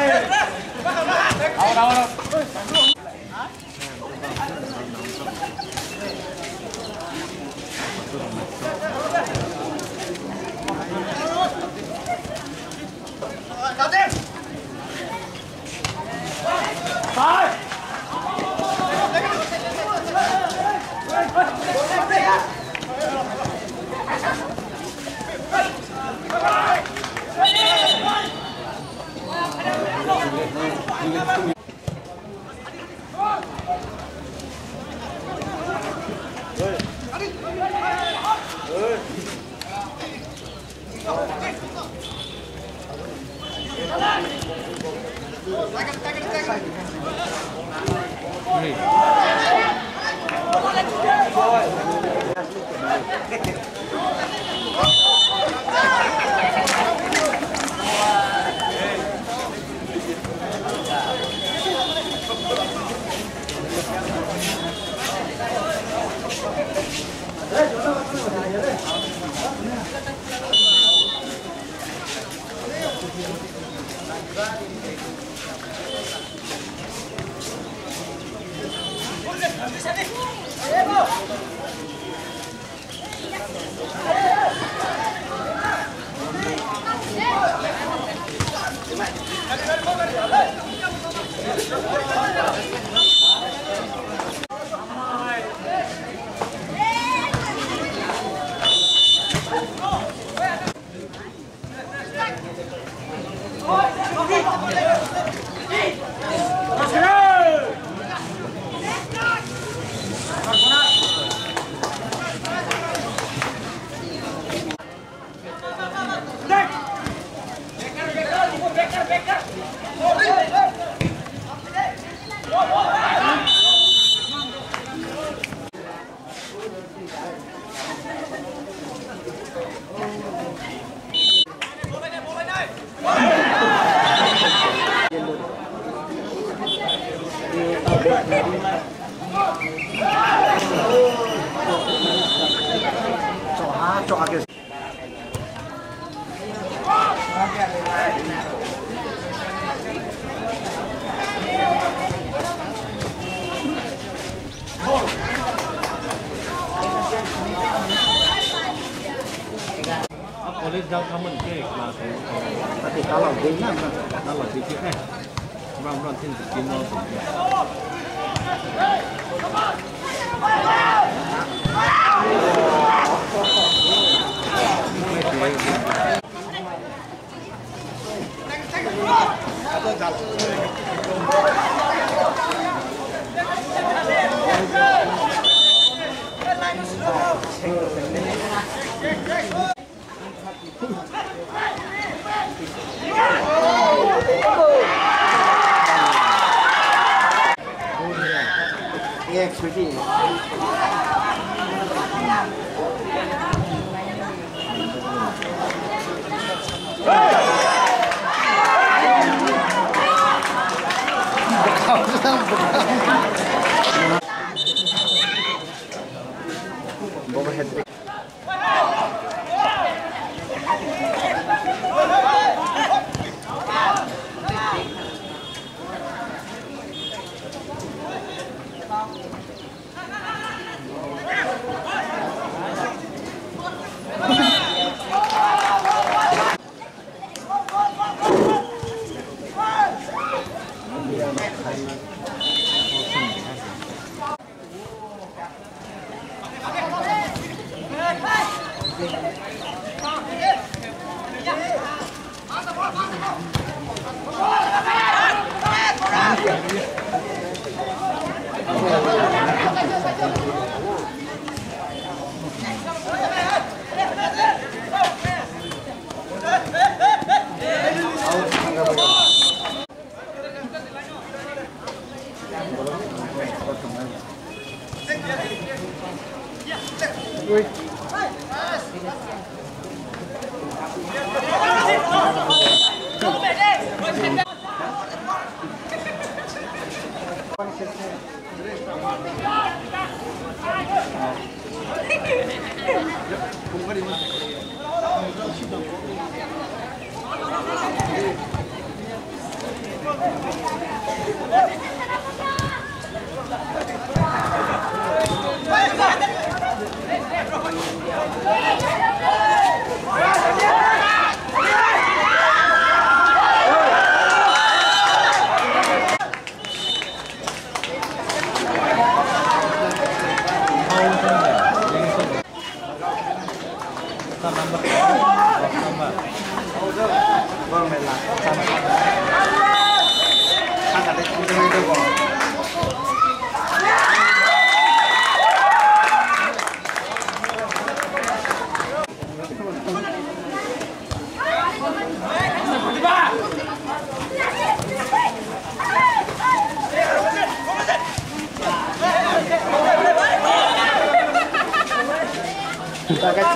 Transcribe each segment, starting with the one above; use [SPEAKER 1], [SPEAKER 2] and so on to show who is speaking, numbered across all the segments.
[SPEAKER 1] 아, 나와 나와 나와
[SPEAKER 2] cái giao thông mình kê là cái
[SPEAKER 1] Tapi kalau dengan
[SPEAKER 2] kalau sedikit eh. Ram-ram Thank you.
[SPEAKER 1] 哎，出去！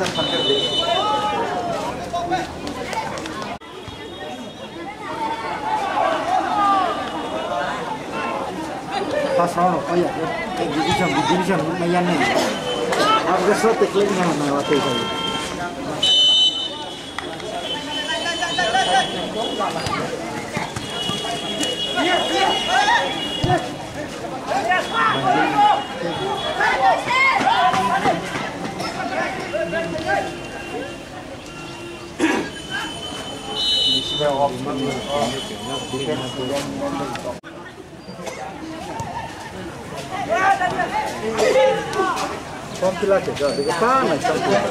[SPEAKER 1] sân phần cái gì Pas nó có vậy cái division cái division mấy anh này Aku cái số tích lên nhau này waktu itu Di sini orang
[SPEAKER 2] defense
[SPEAKER 1] yang con kia.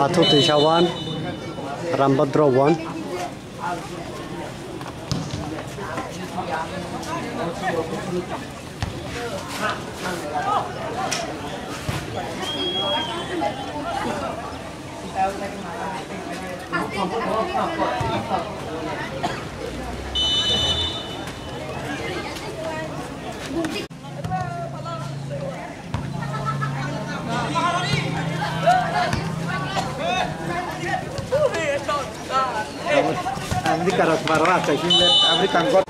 [SPEAKER 3] Atu Tishawan, Rambadra one.
[SPEAKER 1] América, para América, América,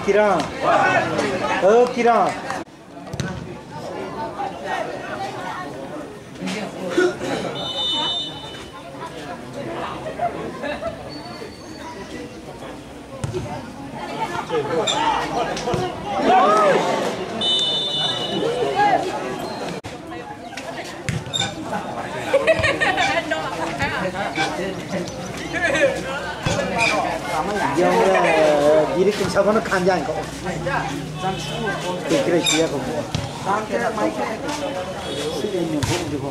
[SPEAKER 1] 어, 이끼랑. 어끼랑. Diri kita sama nak kanjang kau. Kira kira kau. Sini ni pun juga.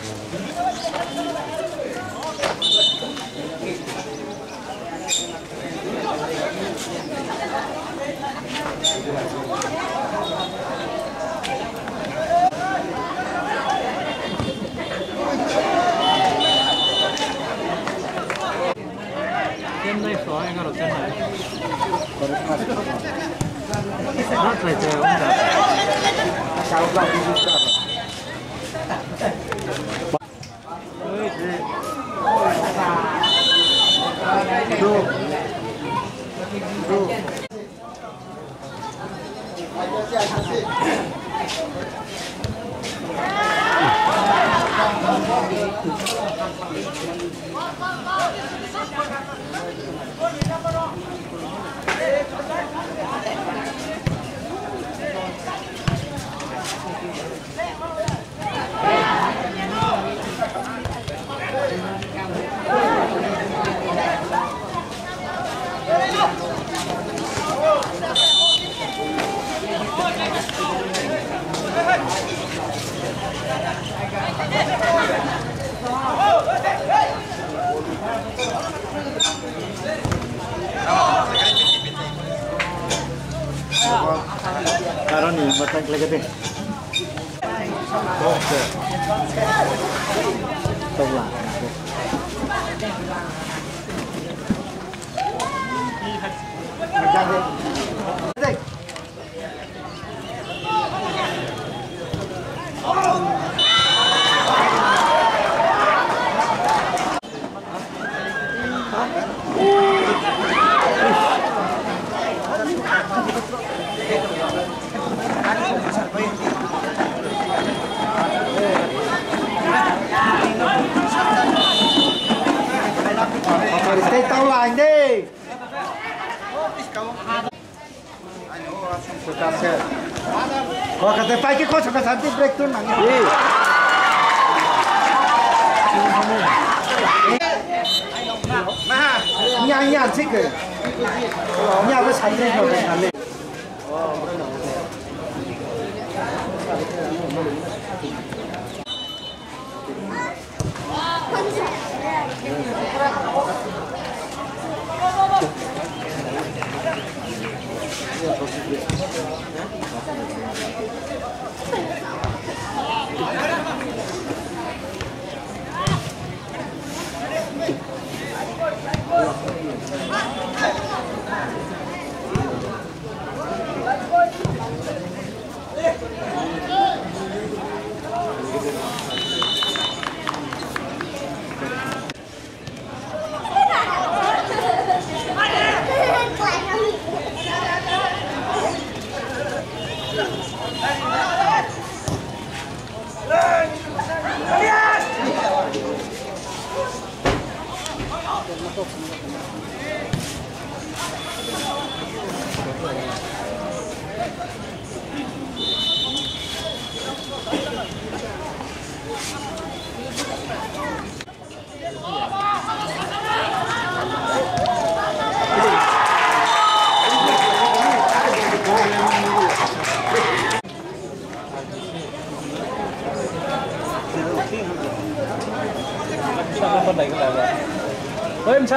[SPEAKER 2] 真係所喺嗰度真係，甩嚟就咁就。
[SPEAKER 1] Two. 那个店。对 আছে কখাতে পাইকে কছ শান্তি ব্রেক তো না यहाँ यहाँ ठिक यहाँ अब साथी खाले Thank you. Thank you.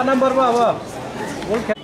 [SPEAKER 2] नम्बरमा अब।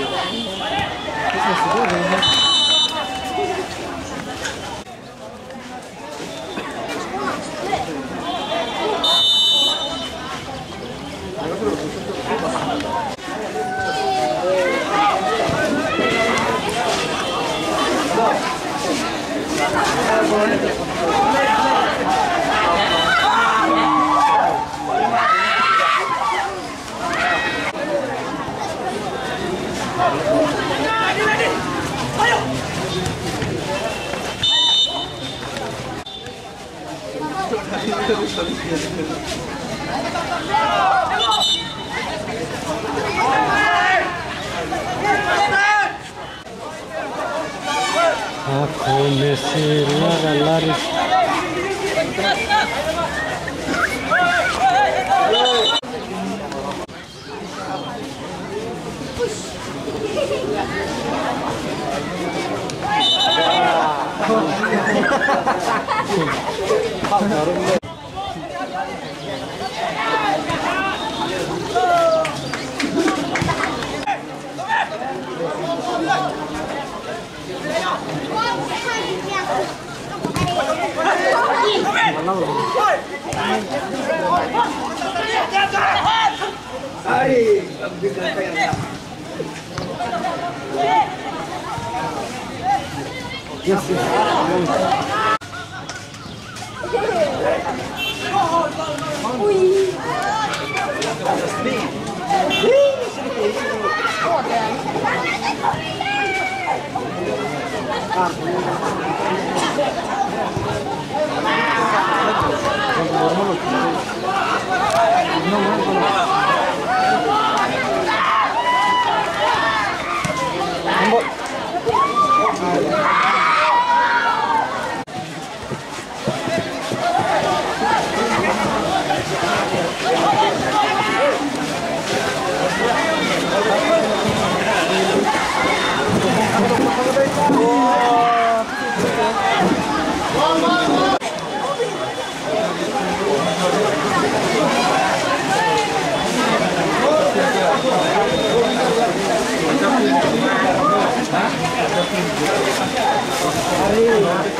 [SPEAKER 2] すね、すごいね。
[SPEAKER 3] Ai, obrigado,
[SPEAKER 1] ah, Aí.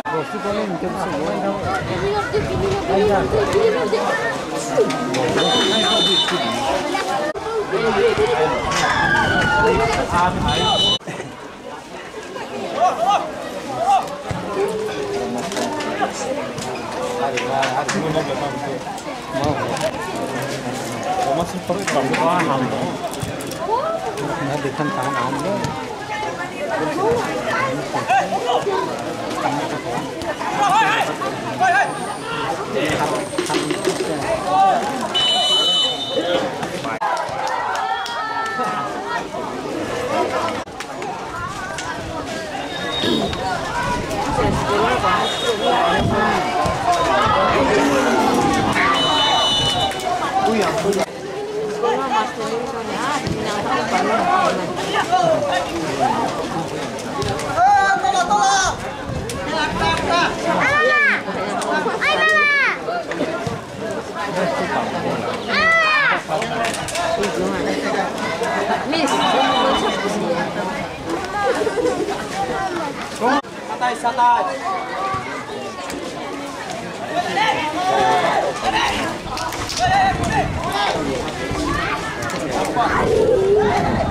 [SPEAKER 2] praticamente un secondo. Masih perut kamu Ini kamu. Nah, di tahan kamu. trong cái cổ để thăm thăm Hãy subscribe cho kênh Ghiền Mì Gõ Để không bỏ lỡ những video hấp dẫn 啊妈妈哎妈妈啊没事没事没事没事没事没事没事没